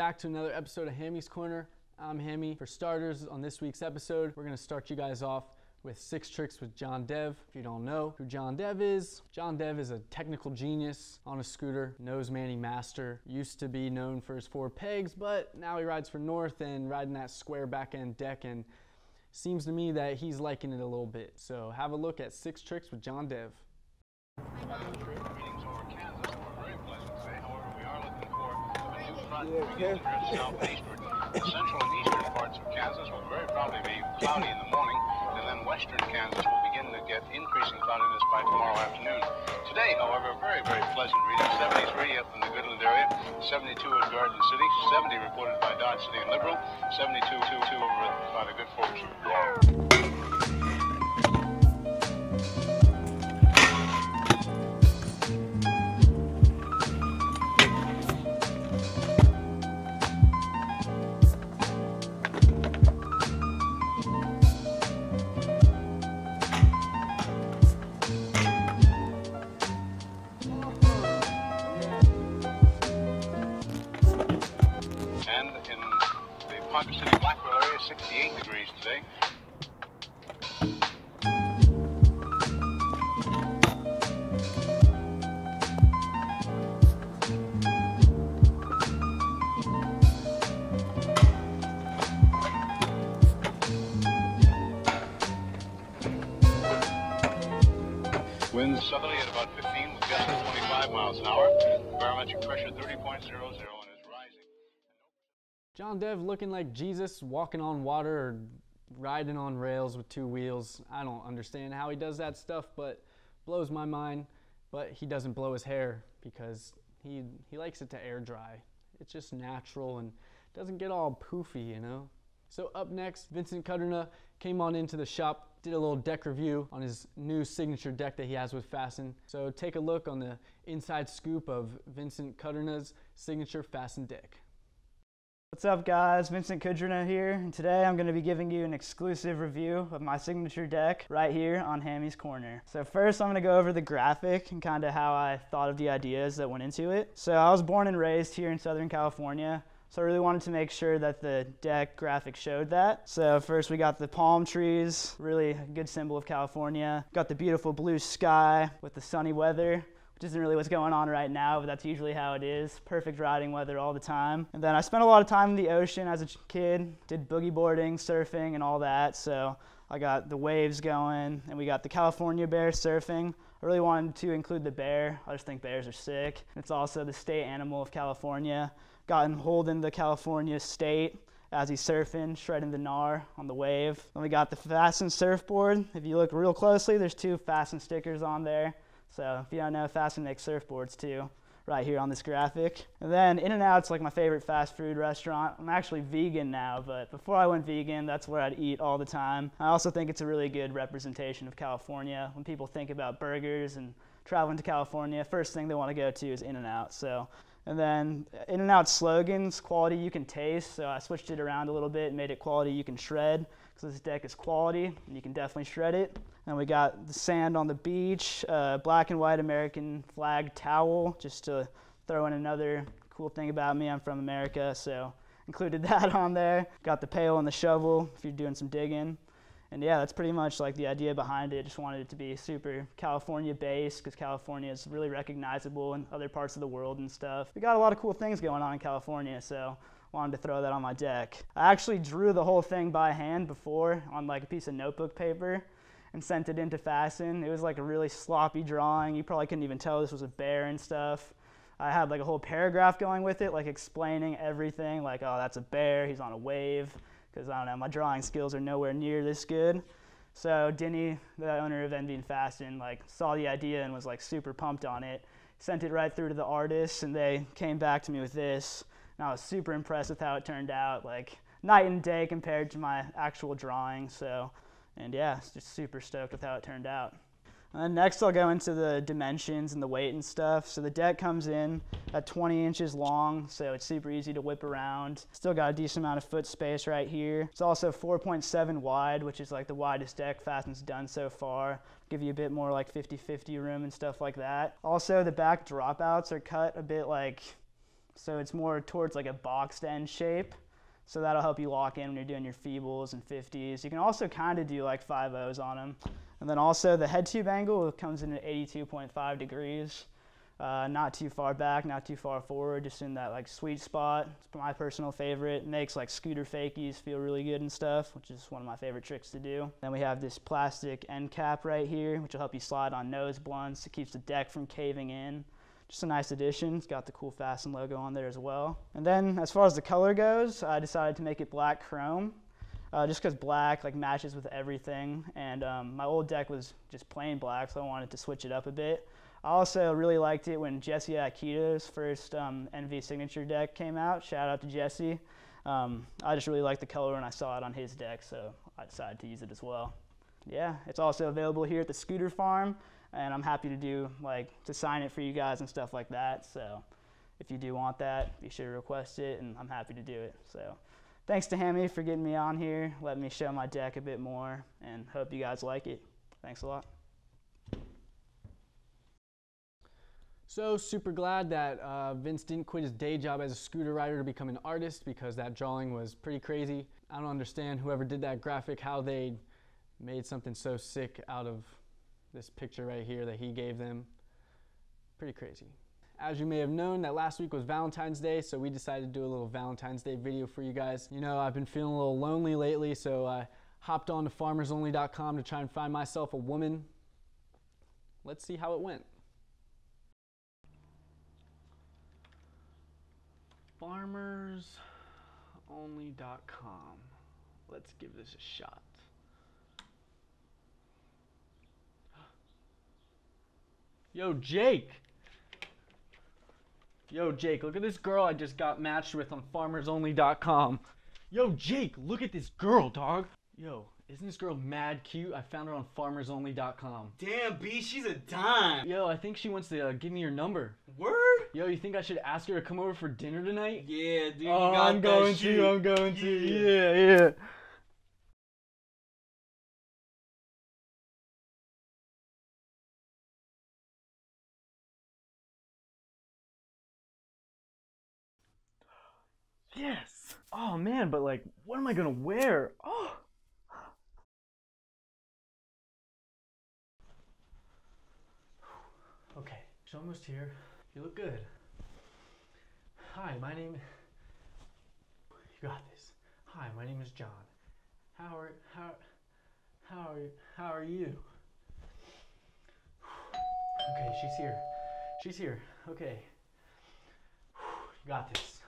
Back to another episode of Hammy's Corner. I'm Hammy. For starters, on this week's episode, we're going to start you guys off with six tricks with Jon Dev. If you don't know who Jon Dev is, Jon Dev is a technical genius on a scooter, nose manning master. Used to be known for his four pegs, but now he rides for North and riding that square back end deck and seems to me that he's liking it a little bit. So have a look at six tricks with Jon Dev. The central and eastern parts of Kansas will very probably be cloudy in the morning, and then western Kansas will begin to get increasing cloudiness by tomorrow afternoon. Today, however, very, very pleasant reading. 73 up in the Goodland area, 72 at Garden City, 70 reported by Dodge City and Liberal, 72 two, two over by the good folks Ponca City Blackwell area, 68 degrees today. Winds southerly at about 15 with gusts of 25 miles an hour. Barometric pressure 30.00 and is rising. Jon Dev looking like Jesus walking on water or riding on rails with two wheels. I don't understand how he does that stuff, but blows my mind. But he doesn't blow his hair because he he likes it to air dry. It's just natural and doesn't get all poofy, you know. So up next, Vincent Kudrna came on into the shop, did a little deck review on his new signature deck that he has with Fasen. So take a look on the inside scoop of Vincent Kudrna's signature Fasen deck. What's up guys, Vincent Kudrna here, and today I'm going to be giving you an exclusive review of my signature deck right here on Hammy's Corner. So first I'm going to go over the graphic and kind of how I thought of the ideas that went into it. So I was born and raised here in Southern California, so I really wanted to make sure that the deck graphic showed that. So first we got the palm trees, really a good symbol of California. Got the beautiful blue sky with the sunny weather which isn't really what's going on right now, but that's usually how it is. Perfect riding weather all the time. And then I spent a lot of time in the ocean as a kid, did boogie boarding, surfing, and all that. So I got the waves going, and we got the California bear surfing. I really wanted to include the bear. I just think bears are sick. It's also the state animal of California. Got him holding the California state as he's surfing, shredding the gnar on the wave. Then we got the Fasen surfboard. If you look real closely, there's two Fasen stickers on there. So if you don't know, Fasen makes surfboards too, right here on this graphic. And then In-N-Out's like my favorite fast food restaurant. I'm actually vegan now, but before I went vegan, that's where I'd eat all the time. I also think it's a really good representation of California. When people think about burgers and traveling to California, first thing they want to go to is In-N-Out. So and then In-N-Out slogans, quality you can taste. So I switched it around a little bit and made it quality you can shred. Because this deck is quality and you can definitely shred it. And we got the sand on the beach, uh, black and white American flag towel, just to throw in another cool thing about me. I'm from America, so included that on there. Got the pail and the shovel if you're doing some digging. And yeah, that's pretty much like the idea behind it. Just wanted it to be super California based because California is really recognizable in other parts of the world and stuff. We got a lot of cool things going on in California, so wanted to throw that on my deck. I actually drew the whole thing by hand before on like a piece of notebook paper and sent it into Fasen. It was like a really sloppy drawing. You probably couldn't even tell this was a bear and stuff. I had like a whole paragraph going with it, like explaining everything, like, oh, that's a bear, he's on a wave, because I don't know, my drawing skills are nowhere near this good. So Denny, the owner of Envy and Fasen, like saw the idea and was like super pumped on it. Sent it right through to the artists, and they came back to me with this. And I was super impressed with how it turned out, like night and day compared to my actual drawing. So, and yeah, just super stoked with how it turned out. Then next I'll go into the dimensions and the weight and stuff. So the deck comes in at 20 inches long, so it's super easy to whip around. Still got a decent amount of foot space right here. It's also 4.7 wide, which is like the widest deck Fasen's done so far. Give you a bit more like 50-50 room and stuff like that. Also, the back dropouts are cut a bit like So it's more towards like a boxed end shape. So that'll help you lock in when you're doing your feebles and 50s. You can also kind of do like 5 O's on them. And then also the head tube angle comes in at 82.5 degrees. Uh, not too far back, not too far forward, just in that like sweet spot. It's my personal favorite. It makes like scooter fakies feel really good and stuff, which is one of my favorite tricks to do. Then we have this plastic end cap right here, which will help you slide on nose blunts. It keeps the deck from caving in. Just a nice addition. It's got the cool Fasen logo on there as well. And then as far as the color goes, I decided to make it black chrome. Uh, just because black like matches with everything, and um, my old deck was just plain black, so I wanted to switch it up a bit. I also really liked it when Jesse Aikito's first um, Envy signature deck came out. Shout out to Jesse. Um, I just really liked the color when I saw it on his deck, so I decided to use it as well. Yeah, it's also available here at the Scooter Farm, and I'm happy to do like to sign it for you guys and stuff like that. So if you do want that, be sure to request it, and I'm happy to do it. So thanks to Hammy for getting me on here, letting me show my deck a bit more, and hope you guys like it. Thanks a lot. So super glad that uh, Vince didn't quit his day job as a scooter rider to become an artist because that drawing was pretty crazy. I don't understand whoever did that graphic how they made something so sick out of this picture right here that he gave them. Pretty crazy. As you may have known, that last week was Valentine's Day, so we decided to do a little Valentine's Day video for you guys. You know, I've been feeling a little lonely lately, so I hopped on to farmersonly.com to try and find myself a woman. Let's see how it went. farmersonly.com. Let's give this a shot. Yo, Jake. Yo, Jake, look at this girl I just got matched with on farmersonly.com. Yo, Jake, look at this girl, dog. Yo, isn't this girl mad cute? I found her on farmersonly.com. Damn, B, she's a dime. Yo, I think she wants to uh, give me your number. Word? Yo, you think I should ask her to come over for dinner tonight? Yeah, dude. oh, I'm going to. I'm going to. Yeah. Yeah, Yes. Oh man, but like, what am I gonna wear? Oh. Okay, she's almost here. You look good. Hi, my name. You got this. Hi, my name is John. How are how how are? How are you? Okay, she's here. She's here. Okay. You got this.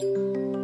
So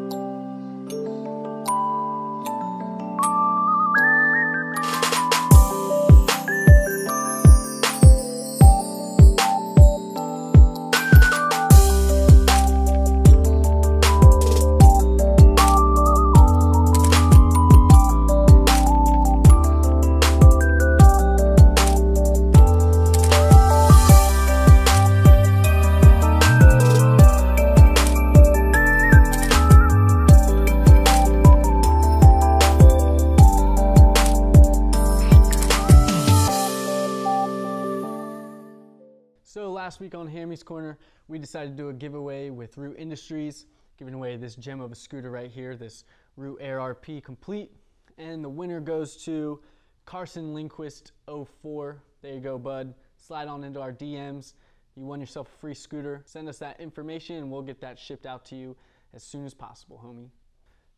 last week on Hammy's Corner, we decided to do a giveaway with Root Industries, giving away this gem of a scooter right here, this Root Air RP Complete. And the winner goes to Carson Lindquist 04. There you go, bud. Slide on into our DMs. You won yourself a free scooter. Send us that information and we'll get that shipped out to you as soon as possible, homie.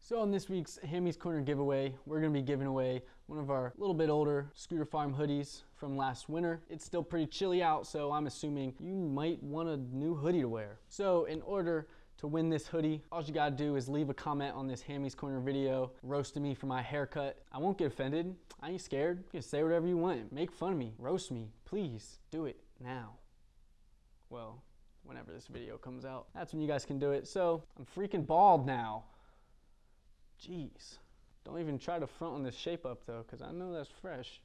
So on this week's Hammy's Corner giveaway, we're gonna be giving away one of our little bit older Scooter Farm hoodies from last winter. It's still pretty chilly out, so I'm assuming you might want a new hoodie to wear. So in order to win this hoodie, all you gotta do is leave a comment on this Hammy's Corner video, roasting me for my haircut. I won't get offended. I ain't scared. You can say whatever you want. Make fun of me, roast me, please. Do it now. Well, whenever this video comes out. That's when you guys can do it. So I'm freaking bald now. Jeez. Don't even try to front on this shape up though, because I know that's fresh.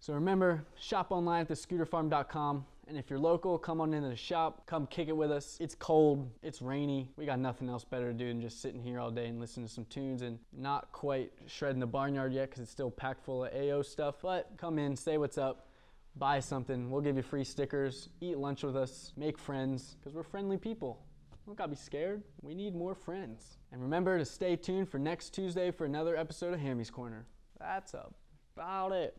So remember, shop online at thescooterfarm.com. And if you're local, come on into the shop, come kick it with us. It's cold, it's rainy. We got nothing else better to do than just sitting here all day and listening to some tunes and not quite shredding the barnyard yet because it's still packed full of AO stuff. But come in, say what's up. buy something. We'll give you free stickers. Eat lunch with us. Make friends, because we're friendly people. Don't gotta be scared. We need more friends. And remember to stay tuned for next Tuesday for another episode of Hammy's Corner. That's about it.